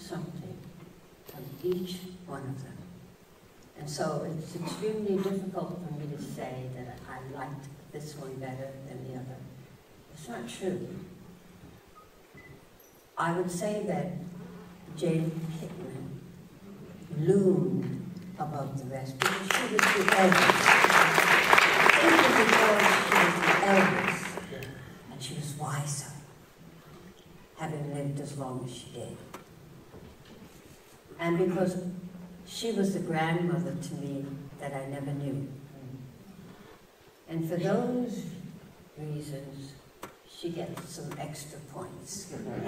something from each one of them. And so it's extremely difficult for me to say that I liked this one better than the other. It's not true. I would say that Jane Pittman loomed above the rest because she was the eldest. Simply because she was the eldest and she was wiser, having lived as long as she did. And because she was the grandmother to me that I never knew. And for those reasons, she gets some extra points.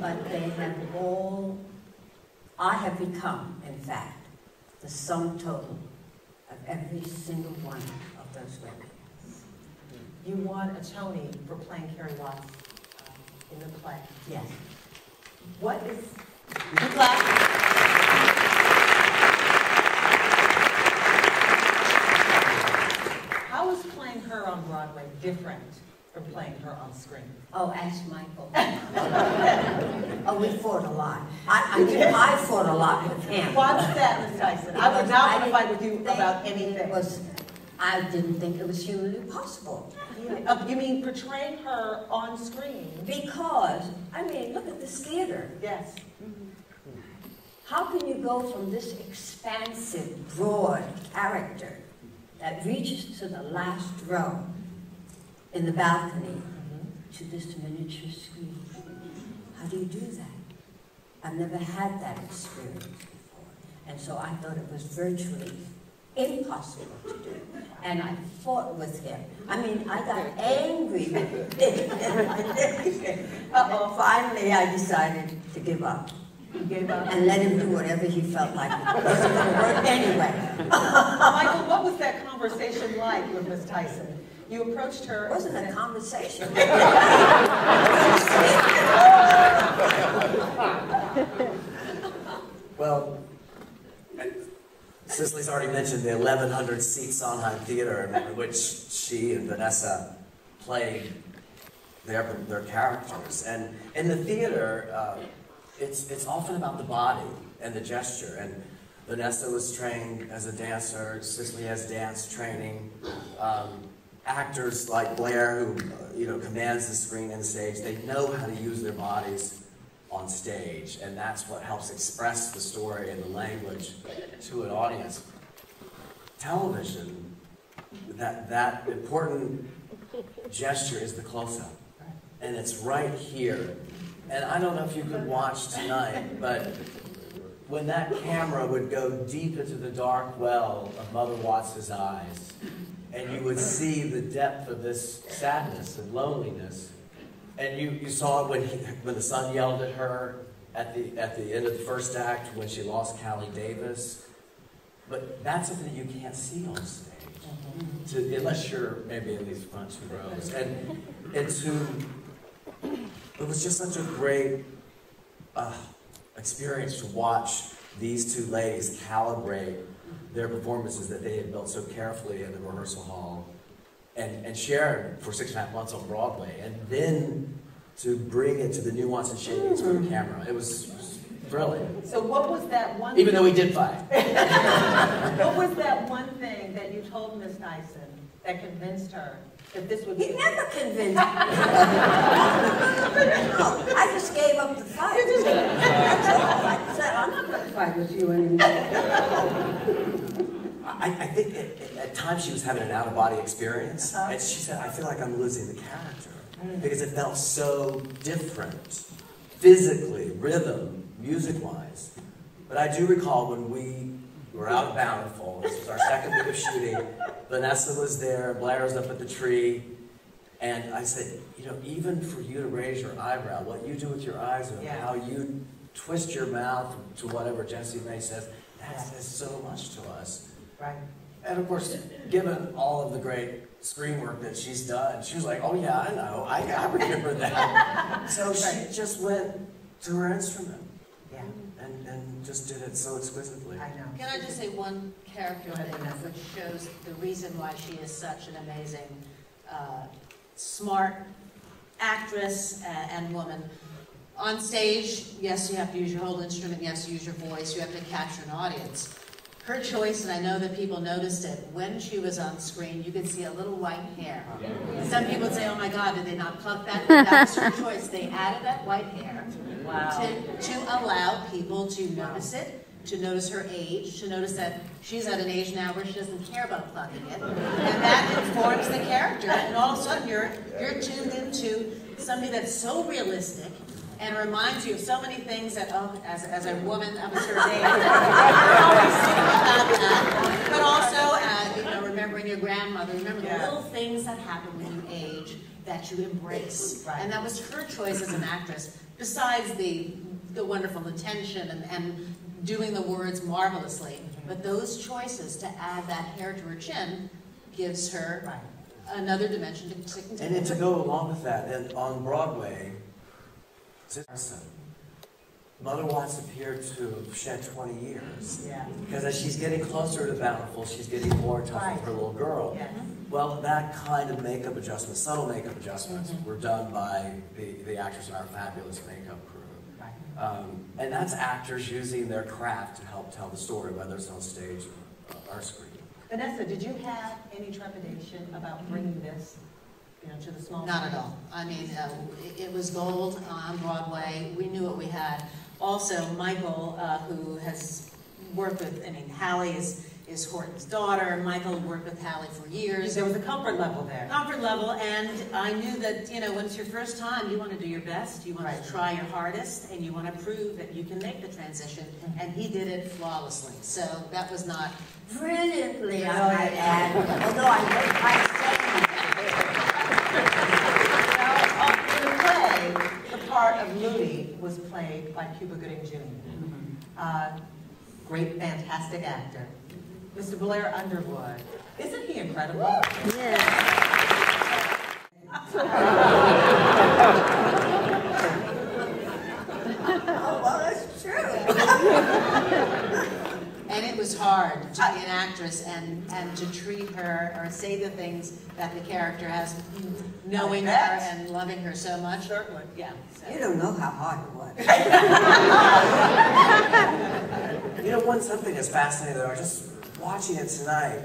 but they have all, I have become, in fact, the sum total of every single one of those women. You won a Tony for playing Carrie Watts um, in the play. Yes. What is, you clap. How is playing her on Broadway different from playing her on screen? Oh, ask Michael. oh, we fought a lot. I, I, mean, I fought a lot with him. What's that, Ms. Tyson? I would not I want to fight with you think about It anything. was, I didn't think it was humanly possible. Uh, You mean portraying her on screen? Because, I mean, look at this theater. Yes. How can you go from this expansive, broad character that reaches to the last row in the balcony to this miniature screen? How do you do that? I've never had that experience before. And so I thought it was virtually impossible to do. And I fought with him. I mean, I got angry with him. Uh-oh, finally I decided to give up. And let him do whatever he felt like. It wasn't going to work anyway. Michael, what was that conversation like with Miss Tyson? You approached her. It wasn't a conversation. Well, Cicely's already mentioned the 1,100 seat Sondheim Theater in which she and Vanessa played their, their characters. And in the theater, uh, it's, it's often about the body and the gesture. And Vanessa was trained as a dancer, Cicely has dance training. Um, actors like Blair, who you know commands the screen and stage, they know how to use their bodies on stage, and that's what helps express the story and the language to an audience. Television, that that important gesture is the close-up, and it's right here. And I don't know if you could watch tonight, but when that camera would go deep into the dark well of Mother Watts's eyes, and you would see the depth of this sadness and loneliness. And you, you saw it when, he, when the son yelled at her at the, at the end of the first act when she lost Callie Davis. But that's something that you can't see on stage, to, unless you're maybe in these front two rows. And, and to, it was just such a great uh, experience to watch these two ladies calibrate their performances that they had built so carefully in the rehearsal hall and, and share for six and a half months on Broadway. And then to bring it to the nuance and shadings for the camera. It was, it was thrilling. So what was that one? Even though we did fight. What was that one thing that you told Ms. Tyson that convinced her that this would be? He never convinced me. no, I just gave up the fight. That's all. I said, I'm not going to fight with you anymore. I, I think at, at times she was having an out-of-body experience, Uh-huh. and she said, "I feel like I'm losing the character because it felt so different, physically, rhythm, music-wise." But I do recall when we were out of Bountiful. This was our second week of shooting. Vanessa was there. Blair was up at the tree. And I said, you know, even for you to raise your eyebrow, what you do with your eyes and Yeah. how you twist your mouth to whatever Jessie Mae says, that Yeah. says so much to us. Right. And of course, given all of the great screen work that she's done, she was like, oh yeah, I know, I, I remember that. so she just went to her instrument Yeah. and and, and just did it so exquisitely. I know. Can I just say one character Go ahead, thing which shows the reason why she is such an amazing, uh, smart actress a- and woman? On stage, yes, you have to use your whole instrument, yes, use your voice, you have to capture an audience. Her choice, and I know that people noticed it, when she was on screen, you could see a little white hair. Some people would say, oh my God, did they not pluck that? That was her choice. They added that white hair Wow. to, to allow people to notice it, to notice her age, to notice that she's at an age now where she doesn't care about plucking it. And that informs the character. And all of a sudden, you're, you're tuned into somebody that's so realistic and reminds you of so many things that, oh, as, as a woman of a certain age, you're always thinking about that. But also, uh, you know, remembering your grandmother, remember the little things that happen when you age that you embrace. Right. And that was her choice as an actress, besides the, the wonderful attention and, and doing the words marvelously. But those choices to add that hair to her chin gives her Right. another dimension to, to And continue. then to go along with that, and on Broadway, Harrison, Mother Watts appeared to shed 20 years. Yeah. Because as she's getting closer to Bountiful, she's getting more tough touch with her little girl. Yes. Well, that kind of makeup adjustment, subtle makeup adjustments, Mhm. were done by the, the actors in our fabulous makeup crew. Right. Um, and that's actors using their craft to help tell the story, whether it's on stage or, or screen. Vanessa, did you have any trepidation about bringing this, to the small? Not at all. I mean, uh, it, it was gold on Broadway. We knew what we had. Also, Michael, uh, who has worked with, I mean, Hallie is, is Horton's daughter. Michael worked with Hallie for years. There was a comfort level there. comfort level, and I knew that, you know, when it's your first time, you want to do your best, you want Right. to try your hardest, and you want to prove that you can make the transition, and he did it flawlessly. So that was not, Brilliantly, I might add, although I hate my Now, uh, in the play, the part of Ludie was played by Cuba Gooding Jr. Uh, great, fantastic actor. Mr. Blair Underwood. Isn't he incredible? Oh, well, that's true. and it was hard to be an actress and, and to treat her or say the things that the character has, knowing her and loving her so much. Certainly. Yeah. so- You don't know how hard it was. You know, one something that's fascinating though, just watching it tonight,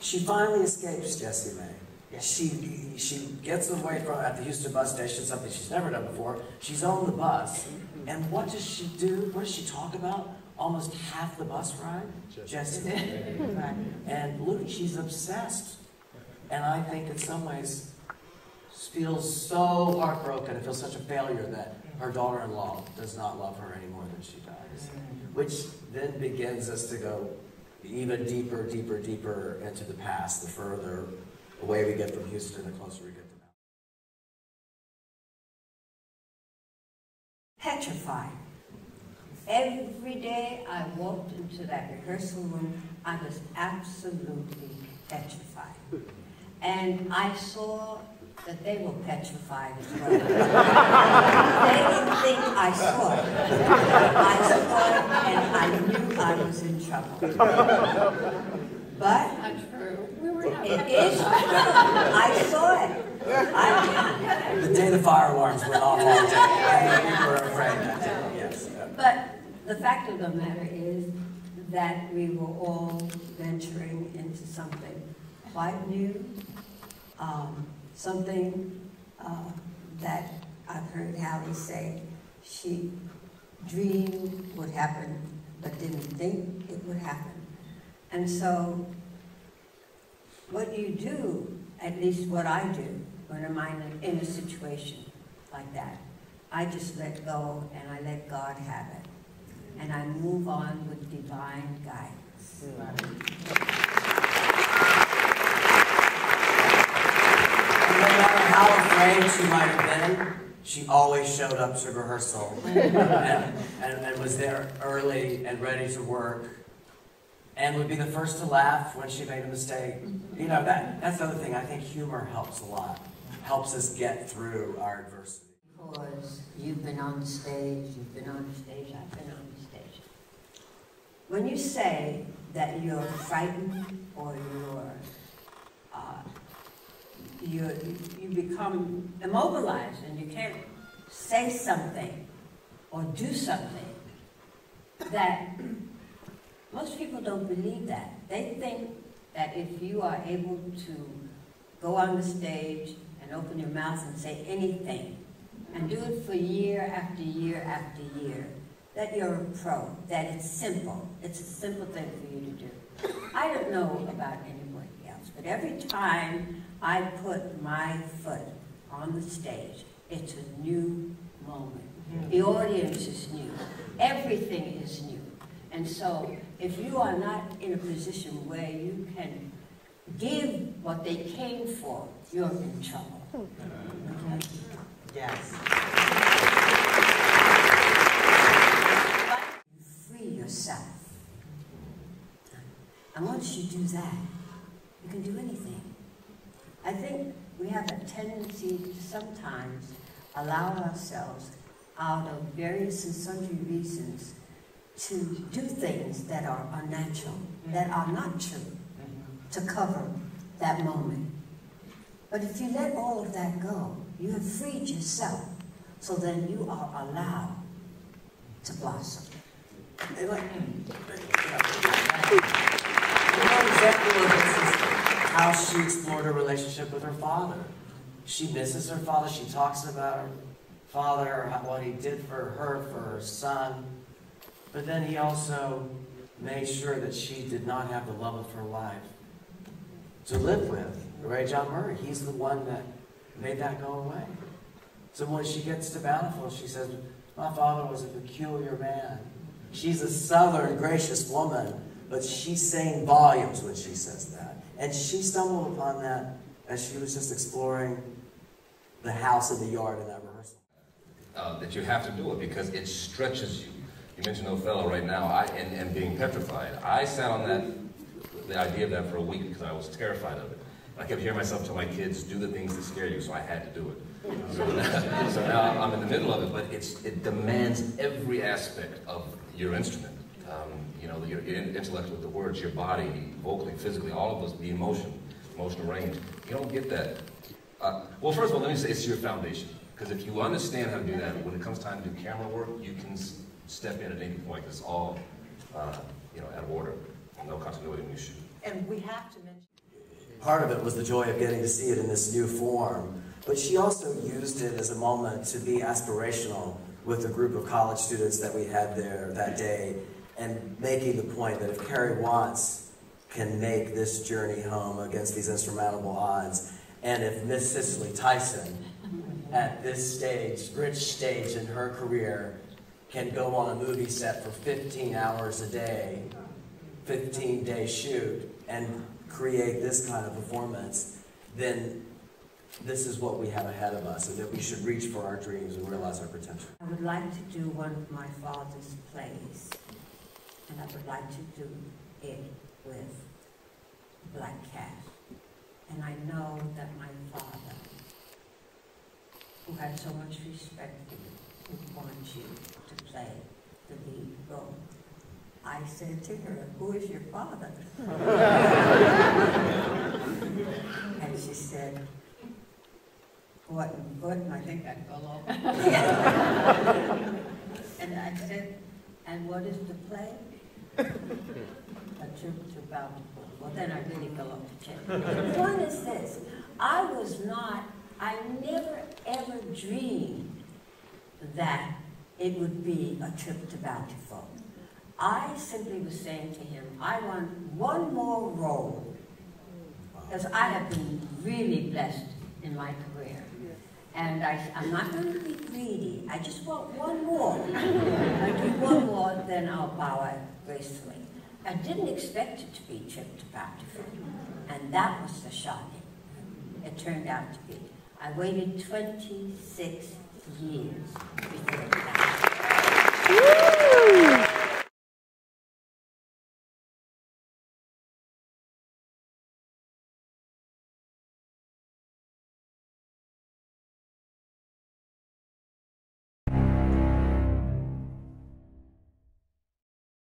she finally escapes Jessie Mae. She she gets away from at the Houston bus station, something she's never done before. She's on the bus, and what does she do? What does she talk about? Almost half the bus ride, Jessie. Mae. Right. And Louis, she's obsessed, and I think in some ways feels so heartbroken and feels such a failure that her daughter-in-law does not love her any more than she does mm. which then begins us to go even deeper, deeper, deeper into the past, the further away we get from Houston, the closer we get to Mount. Petrified. Every day I walked into that rehearsal room, I was absolutely petrified. And I saw that they were petrified as well. they didn't think I saw it. I saw it and I knew I was in trouble. But Not true. We were not. it is true. I saw it. I The day the fire alarms went off all day, and we were afraid that day, yes. But the fact of the matter is that we were all venturing into something quite new, um, something uh, that I've heard Hallie say she dreamed would happen, but didn't think it would happen. And so, what you do, at least what I do, when I'm in a, in a situation like that, I just let go and I let God have it. And I move on with divine guidance. And no matter how afraid she might have been, she always showed up to rehearsal and, and, and was there early and ready to work and would be the first to laugh when she made a mistake. You know, that, that's the other thing. I think humor helps a lot, helps us get through our adversity. Because you've been on stage, you've been on stage, I've been on stage. When you say that you're frightened or you're, uh, you you become immobilized and you can't say something or do something, that most people don't believe that. They think that if you are able to go on the stage and open your mouth and say anything, and do it for year after year after year, that you're a pro, that it's simple. It's a simple thing for you to do. I don't know about anybody else, but every time I put my foot on the stage, it's a new moment. Mm-hmm. The audience is new. Everything is new. And so if you are not in a position where you can give what they came for, you're in trouble. Mm-hmm. Okay? Yes. Yourself. And once you do that, you can do anything. I think we have a tendency to sometimes allow ourselves, out of various and sundry reasons, to do things that are unnatural, that are not true, to cover that moment. But if you let all of that go, you have freed yourself, so then you are allowed to blossom. And like, how she explored her relationship with her father. She misses her father. She talks about her father, what he did for her, for her son. But then he also made sure that she did not have the love of her life to live with. Ray John Murray, he's the one that made that go away. So when she gets to Bountiful, she says, My father was a peculiar man. She's a southern, gracious woman, but she's saying volumes when she says that. And she stumbled upon that as she was just exploring the house and the yard in that rehearsal. uh, that you have to do it because it stretches you. You mentioned Othello right now, I, and, and being petrified. I sat on that, the idea of that for a week because I was terrified of it. I kept hearing myself tell my kids, do the things that scare you, so I had to do it. So now, I'm in the middle of it, but it's, it demands every aspect of your instrument. Um, you know, your, your intellect with the words, your body, vocally, physically, all of those, the emotion, emotional range. You don't get that. Uh, well, first of all, let me say it's your foundation. Because if you understand how to do that, when it comes time to do camera work, you can s- step in at any point. It's all, uh, you know, out of order. No continuity when you shoot. And we have to mention, Part of it was the joy of getting to see it in this new form, but she also used it as a moment to be aspirational with a group of college students that we had there that day and making the point that if Carrie Watts can make this journey home against these insurmountable odds, and if Miss Cicely Tyson at this stage, rich stage in her career, can go on a movie set for 15 hours a day, 15 day shoot, and create this kind of performance, then this is what we have ahead of us, and that we should reach for our dreams and realize our potential. I would like to do one of my father's plays, and I would like to do it with Black Cat. And I know that my father, who had so much respect for you, would want you to play the lead role. I said to her, who is your father? And she said, Horton, Horton, I think I fell over. And I said, and what is the play? A trip to Bountiful. Well, then I really fell off the chair. The point is this, I was not, I never ever dreamed that it would be a trip to Bountiful. I simply was saying to him, I want one more role, because I have been really blessed in my career. And I, I'm not going to be greedy. I just want one more. I do one more, then I'll bow out gracefully. I didn't expect it to be Trip to Bountiful, and that was the shocking. It turned out to be. I waited 26 years before happened.